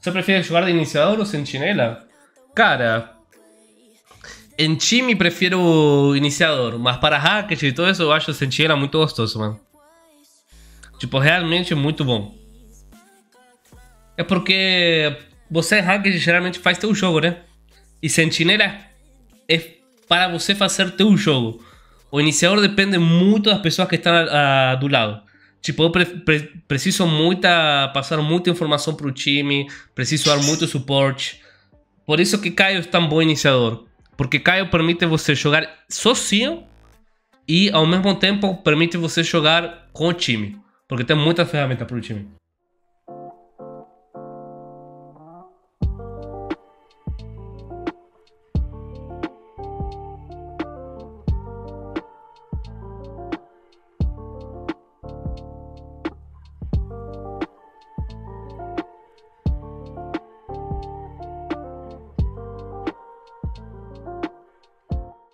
Você prefere jogar de iniciador ou sentinela? Cara, em time prefiro iniciador, mas para hackers e tudo isso eu acho sentinela muito gostoso, mano. Tipo, realmente muito bom. É porque você hacker geralmente faz teu jogo, né? E sentinela é para você fazer teu jogo. O iniciador depende muito das pessoas que estão do lado. Tipo, eu pre pre preciso muita, passar muita informação para o time, preciso dar muito suporte. Por isso que Caio é tão bom iniciador. Porque Caio permite você jogar sozinho e ao mesmo tempo permite você jogar com o time. Porque tem muita ferramenta para o time.